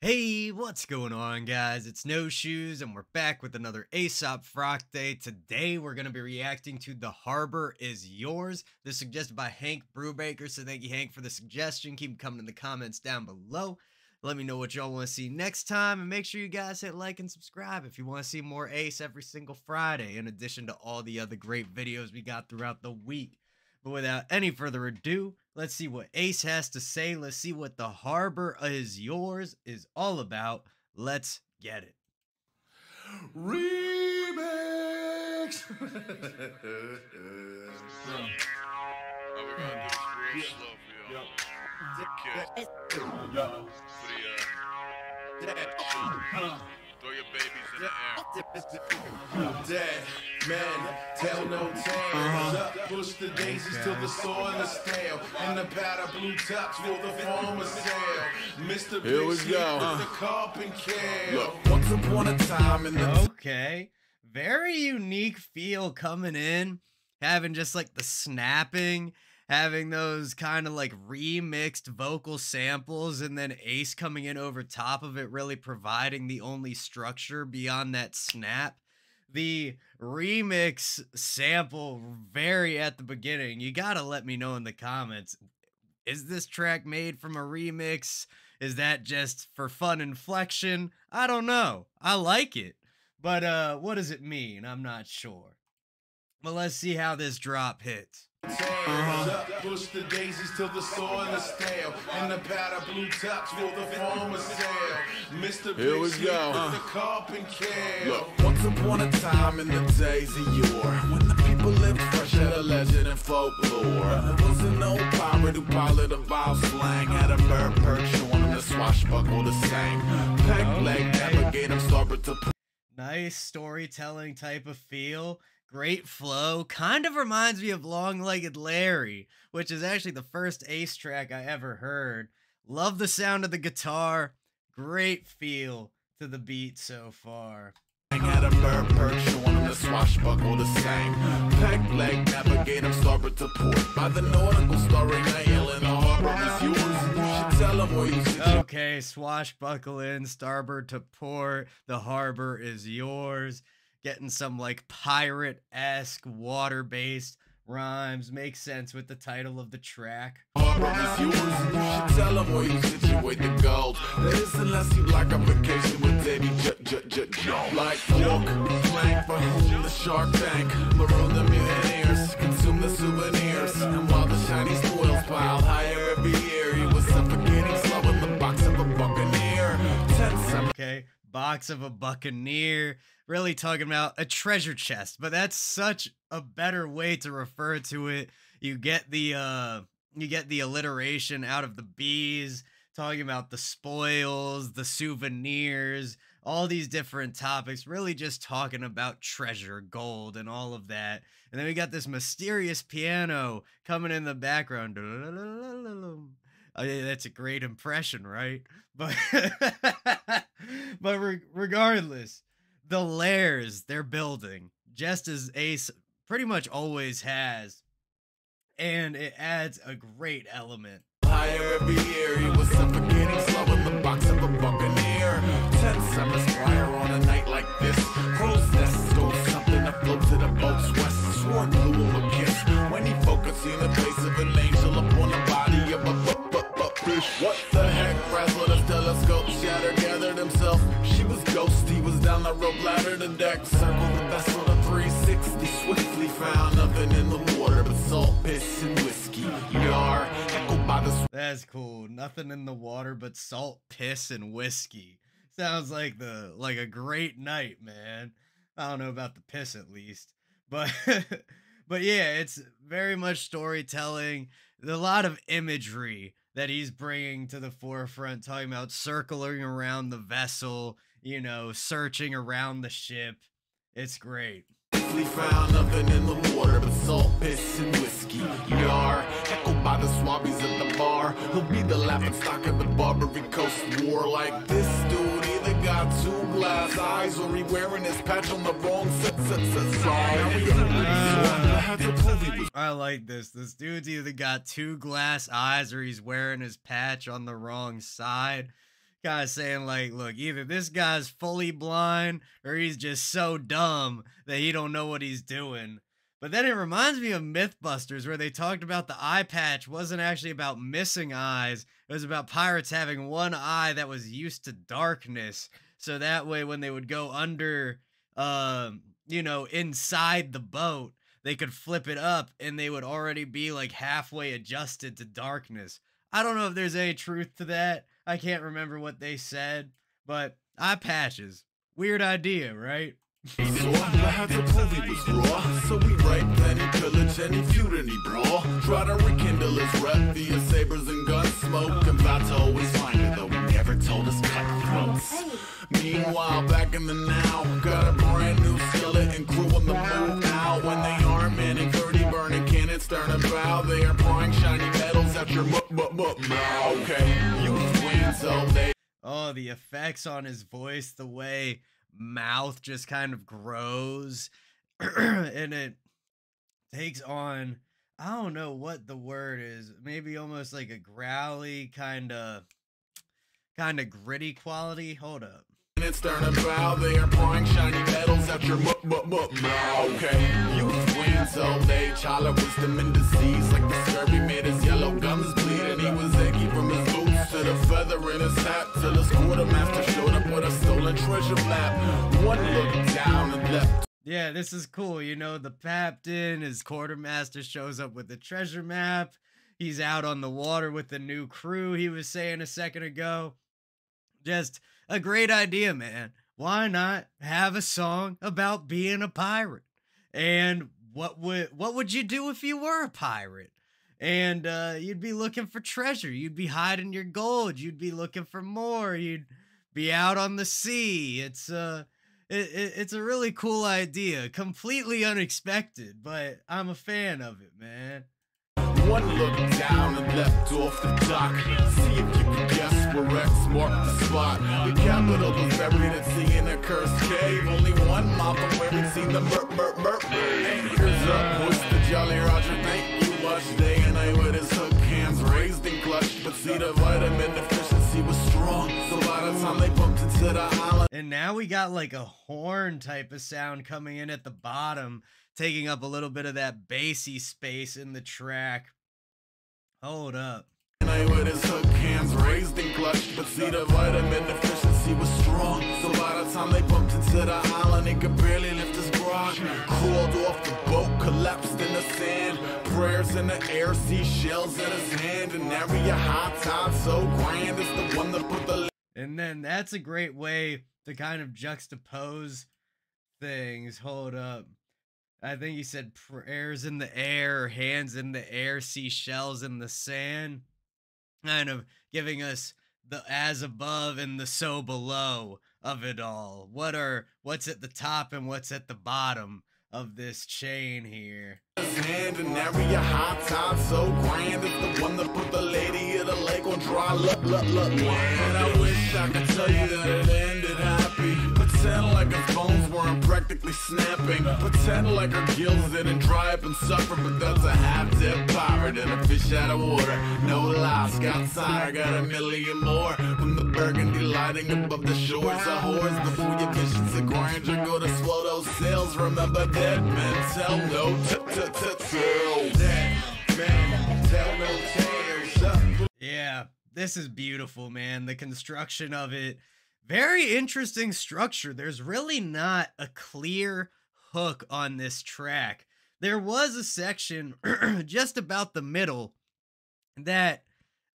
Hey, what's going on, guys? It's No Shoes, and we're back with another Aesop Rock Friday. Today, we're going to be reacting to The Harbor Is Yours. This suggested by Hank Brubaker, so thank you, Hank, for the suggestion. Keep coming in the comments down below. Let me know what y'all want to see next time, and make sure you guys hit like and subscribe if you want to see more Ace every single Friday, in addition to all the other great videos we got throughout the week. But without any further ado, let's see what Ace has to say. Let's see what the harbor is yours is all about. Let's get it. Remix. Oh, we're gonna do this real slow for y'all. Okay. For the, throw your babies in the air. Dead men tell no tales. Uh-huh. Up, push the daisies till the soil is stale. And the powder blue tops fill the former sail. Mr. Here we Big go. with the carpet can. Look, once upon a time in the Okay. Very unique feel coming in. Having just like the snapping, having those kind of like remixed vocal samples, and then Ace coming in over top of it, really providing the only structure beyond that snap. The remix sample very at the beginning. You gotta let me know in the comments. Is this track made from a remix? Is that just for fun inflection? I don't know. I like it. But uh what does it mean? I'm not sure. But let's see how this drop hits. Tales. Up, push the daisies till the soil is stale. And the powder blue tops fill the former sail. Mr. Here Big we go. with the carpet can. Look, once upon a time in the days of yore, when the people lived fresh had a legend and folklore. There was an old pirate who piloted a vile slang, had a bird perch on him to swashbuckle the same. Peg leg, navigate him starboard to port. Nice storytelling type of feel. Great flow. Kind of reminds me of Long Legged Larry, which is actually the first Ace track I ever heard. Love the sound of the guitar. Great feel to the beat so far. Had a bird perch on him swashbuckle the same. Peg leg, navigate starboard to port. By the nautical starring nail in the harbor is yours. You should tell him where you sit. Okay, swashbuckle in, starboard to port. The harbor is yours. Getting some like pirate esque, water based rhymes. Makes sense with the title of the track. Okay, box of a buccaneer. Really talking about a treasure chest, but that's such a better way to refer to it. You get the uh you get the alliteration out of the bees, talking about the spoils, the souvenirs, all these different topics, really just talking about treasure, gold, and all of that. And then we got this mysterious piano coming in the background. That's a great impression, right? But but re- regardless, the layers they're building, just as Ace pretty much always has, and it adds a great element. Higher every year, found nothing in the water but salt, piss, and whiskey. Yar, echoed by the That's cool. Nothing in the water but salt, piss, and whiskey. Sounds like the like a great night, man. I don't know about the piss at least, but but yeah, it's very much storytelling. A lot of imagery that he's bringing to the forefront, talking about circling around the vessel, you know, searching around the ship. It's great. Found nothing in the water but salt, piss, and whiskey. Yar, echoed by the swabbies at the bar. He'll be the laughing stock of the Barbary Coast War. Like this dude either got two glass eyes or he wearing his patch on the wrong side. I like this. This dude's either got two glass eyes or he's wearing his patch on the wrong side. Kind of saying like, look, either this guy's fully blind or he's just so dumb that he don't know what he's doing. But then it reminds me of Mythbusters where they talked about the eye patch wasn't actually about missing eyes. It was about pirates having one eye that was used to darkness. So that way when they would go under um, you know, inside the boat, they could flip it up and they would already be like halfway adjusted to darkness. I don't know if there's any truth to that. I can't remember what they said, but eye patches. Weird idea, right? So I had was raw. So we raped any pillage, brawl. Try to rekindle his rep via sabers and gun smoke. And to always find it, though never told us cutthroats. Meanwhile, back in the now, got a brand new skillet and crew on the move now. When they are manning 30 burning cannons, about, they are pouring shiny metals at your. Okay, you so. Oh, the effects on his voice, the way mouth just kind of grows and it takes on I don't know what the word is. Maybe almost like a growly kind of kind of gritty quality. Hold up. It's stern about they are pouring shiny metals at your muck muck muck Okay, you win so they chala wisdom and disease like the scurvy made his yellow gums feather in his hat till his quartermaster showed up with a stolen treasure map. One look down and left. Yeah, this is cool. You know, the captain, his quartermaster shows up with the treasure map. He's out on the water with the new crew he was saying a second ago. Just a great idea, man. Why not have a song about being a pirate? And what would what would you do if you were a pirate? And uh, you'd be looking for treasure. You'd be hiding your gold. You'd be looking for more. You'd be out on the sea. It's uh it, it, it's a really cool idea. Completely unexpected, but I'm a fan of it, man. One look down and left off the dock. See if you can guess where X marked the spot. The capital was buried at sea in a cursed cave. Only one mile from where we seen the merp, merp, merp. Anchors up, push the Jolly Roger. But see, the vitamin deficiency was strong. So by the time they bumped into the island. And now we got like a horn type of sound coming in at the bottom, taking up a little bit of that bassy space in the track. Hold up. With his hook hands raised and clutched, but see the vitamin deficiency was strong. So by the time they bumped into the island, he could barely lift his grog. Off the boat, collapsed in the sand. Prayers in the air, seashells in his hand. An area high tide so grand is the one that put the. And then that's a great way to kind of juxtapose things. Hold up. I think he said prayers in the air, hands in the air, seashells in the sand. Kind of giving us the as above and the so below of it all. What are what's at the top and what's at the bottom of this chain here? So grand is the one that put the lady of the lake on dry And I wish I could tell you that it ended happy. Pretend like weren't practically snapping. Pretend like her gills didn't dry up and suffer, but that's a half-dead pirate and a fish out of water. No loss, got tired, got a million more. From the burgundy lighting above the shores of whores. Before your visions of grandeur, go to slow those sails. Remember dead men tell no t-t-t-tales. Dead men tell no tales. Yeah, this is beautiful, man. The construction of it very interesting structure. There's really not a clear hook on this track. There was a section just about the middle that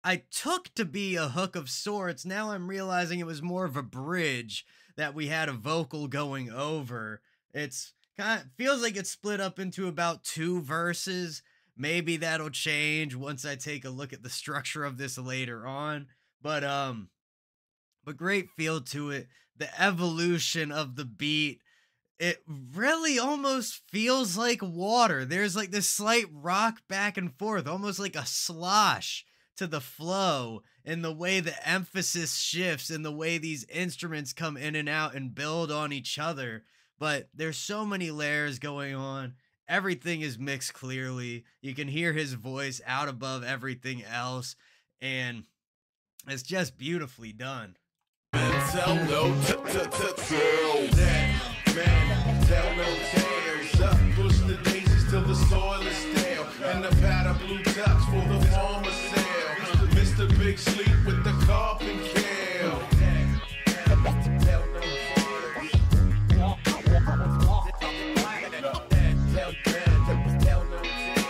I took to be a hook of sorts. Now I'm realizing it was more of a bridge that we had a vocal going over. It's kind of feels like it's split up into about two verses. Maybe that'll change once I take a look at the structure of this later on. But um but great feel to it. The evolution of the beat, it really almost feels like water. There's like this slight rock back and forth, almost like a slosh to the flow and the way the emphasis shifts and the way these instruments come in and out and build on each other. But there's so many layers going on. Everything is mixed clearly. You can hear his voice out above everything else. And it's just beautifully done. Tell no t- t- t- tell. That man, tell no tales. Up, push the daisies till the soil is stale. And the powder blue touch for the former sale. Mr. Big Sleep with the coffin kale. Tell no tales. Tell, tell, tell no tales.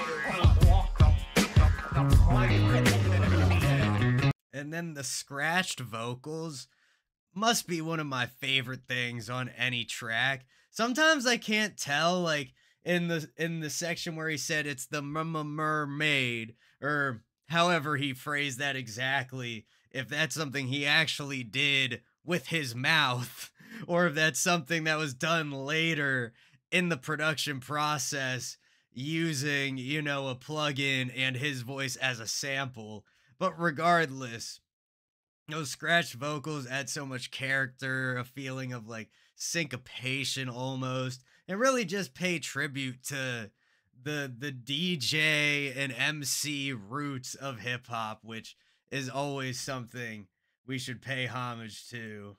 And then the scratched vocals must be one of my favorite things on any track. Sometimes I can't tell like in the in the section where he said it's the mermaid or however he phrased that exactly if that's something he actually did with his mouth or if that's something that was done later in the production process using, you know, a plugin and his voice as a sample. But regardless, those scratch vocals add so much character, a feeling of like syncopation almost, and really just pay tribute to the the DJ and MC roots of hip hop, which is always something we should pay homage to.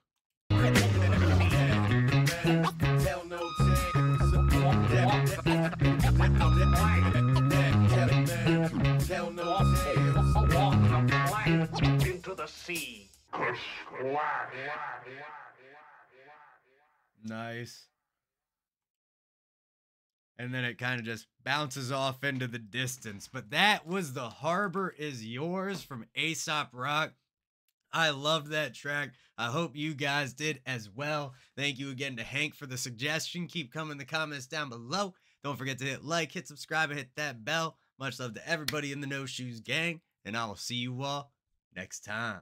Nice. And then it kind of just bounces off into the distance. But that was The Harbor Is Yours from Aesop Rock. I loved that track. I hope you guys did as well. Thank you again to Hank for the suggestion. Keep coming in the comments down below. Don't forget to hit like, hit subscribe, and hit that bell. Much love to everybody in the No Shoes gang. And I will see you all next time.